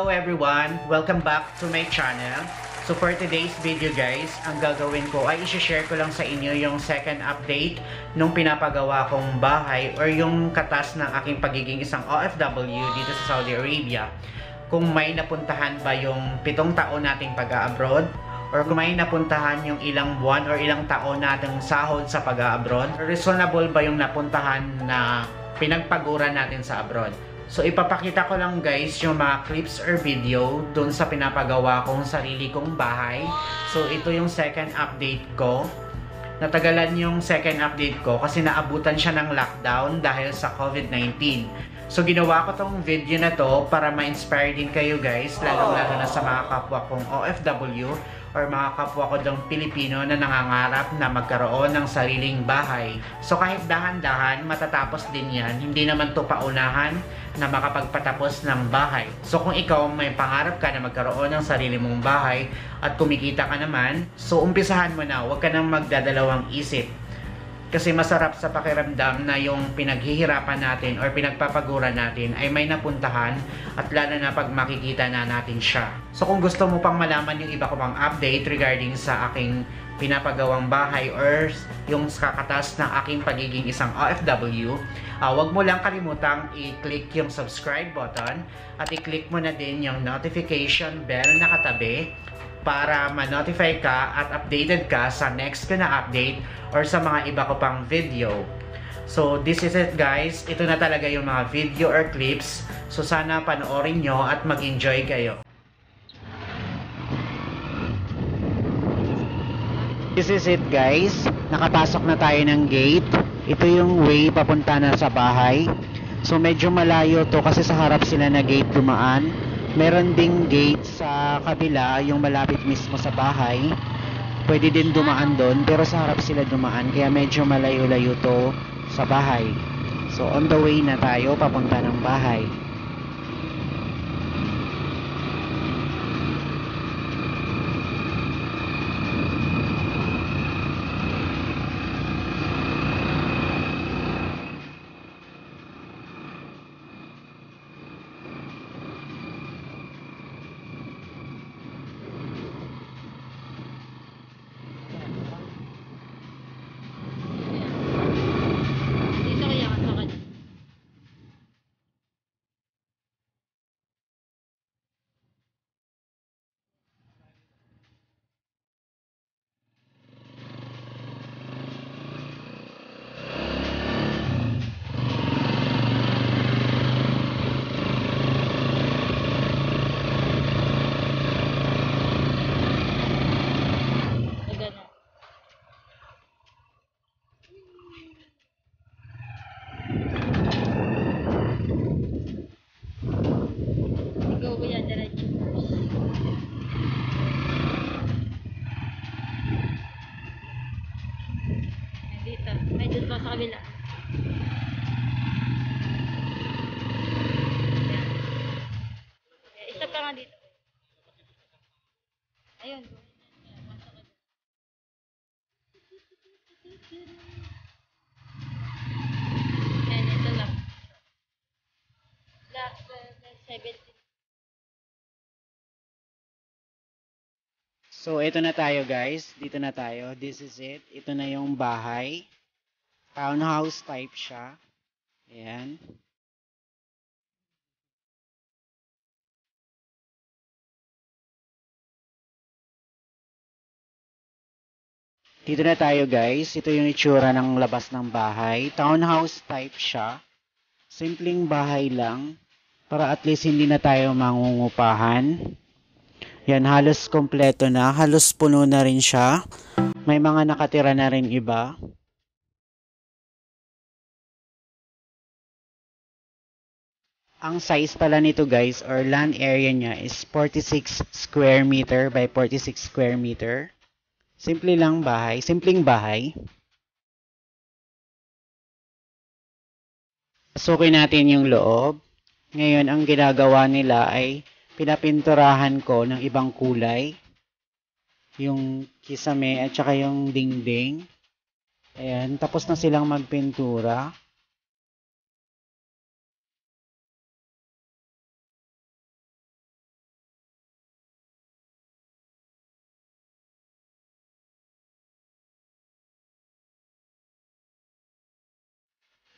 Hello everyone! Welcome back to my channel. So for today's video guys, ang gagawin ko ay isi-share ko lang sa inyo yung second update nung pinapagawa kong bahay or yung katas ng aking pagiging isang OFW dito sa Saudi Arabia. Kung may napuntahan ba yung pitong taon nating pag-abroad or kung may napuntahan yung ilang buwan or ilang taon nating sahod sa pag-abroad, reasonable ba yung napuntahan na pinagpaguran natin sa abroad. So ipapakita ko lang guys yung mga clips or video dun sa pinapagawa kong sarili kong bahay. So ito yung second update ko. Natagalan yung second update ko kasi naabutan siya ng lockdown dahil sa COVID-19. So ginawa ko tong video na to para ma-inspire din kayo guys, lalo-lalo na sa mga kapwa kong OFW or mga kapwa ko dong Pilipino na nangangarap na magkaroon ng sariling bahay. So kahit dahan-dahan, matatapos din yan. Hindi naman to paunahan na makapagpatapos ng bahay. So kung ikaw may pangarap ka na magkaroon ng sarili mong bahay at kumikita ka naman, so umpisahan mo na, huwag ka nang magdadalawang isip. Kasi masarap sa pakiramdam na yung pinaghihirapan natin or pinagpapaguran natin ay may napuntahan at lalo na pag makikita na natin siya. So kung gusto mo pang malaman yung iba ko pang update regarding sa aking pinapagawang bahay or yung kakatas ng aking pagiging isang OFW, uh, wag mo lang kalimutang i-click yung subscribe button at i-click mo na din yung notification bell na katabi para ma-notify ka at updated ka sa next ko na update or sa mga iba ko pang video. So, this is it guys. Ito na talaga yung mga video or clips. So, sana panoorin nyo at mag-enjoy kayo. This is it guys. Nakapasok na tayo ng gate. Ito yung way papunta na sa bahay. So, medyo malayo to kasi sa harap sila na gate dumaan meron ding gate sa kabila yung malapit mismo sa bahay. Pwede din dumaan doon pero sa harap sila dumaan kaya medyo malayo-layo to sa bahay. So on the way na tayo papunta ng bahay Dito. Ay, dito pa sa kabila. Ayan. Stop ka nga dito. Ayun. Ayan, ito lang. Last, uh, 17. So, ito na tayo guys. Dito na tayo. This is it. Ito na yung bahay. Townhouse type siya. Ayan. Dito na tayo guys. Ito yung itsura ng labas ng bahay. Townhouse type siya. Simpleng bahay lang. Para at least hindi na tayo mangungupahan. Yan, halos kompleto na. Halos puno na rin siya. May mga nakatira na rin iba. Ang size pala nito guys or land area niya is 46 square meter by 46 square meter. Simple lang bahay. Simpleng bahay. Pasukin natin yung loob. Ngayon, ang ginagawa nila ay pinapinturahan ko ng ibang kulay. Yung kisame at saka yung dingding. Ayan, tapos na silang magpintura.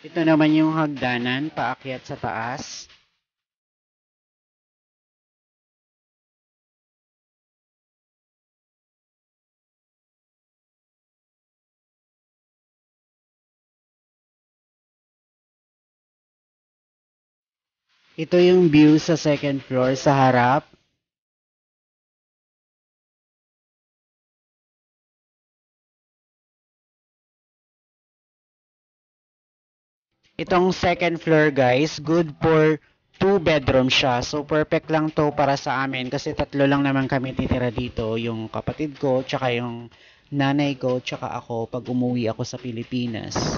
Ito naman yung hagdanan, paakyat sa taas. Ito yung view sa second floor sa harap. Itong second floor guys, good for two bedroom siya. So perfect lang to para sa amin kasi tatlo lang naman kami titira dito. Yung kapatid ko, tsaka yung nanay ko, tsaka ako pag umuwi ako sa Pilipinas.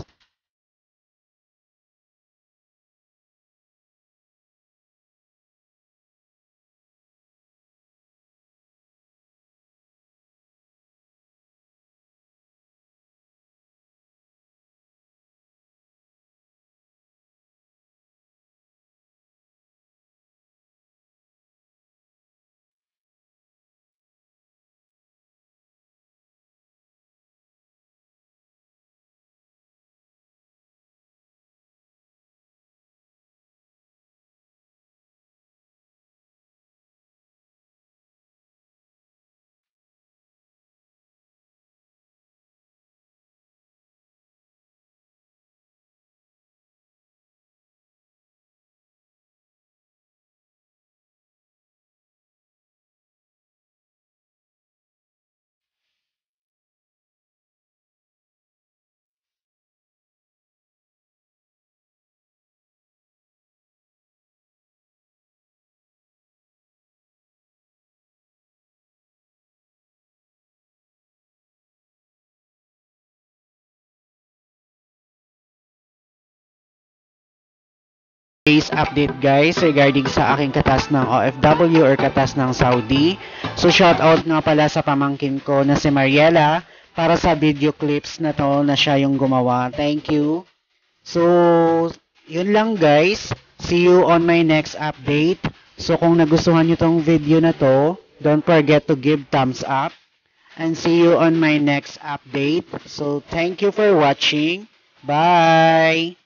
Today's update guys regarding sa aking katas ng OFW or katas ng Saudi. So shoutout nga pala sa pamangkin ko na si Mariela para sa video clips na to na siya yung gumawa. Thank you. So yun lang guys. See you on my next update. So kung nagustuhan nyo tong video na to, don't forget to give thumbs up. And see you on my next update. So thank you for watching. Bye!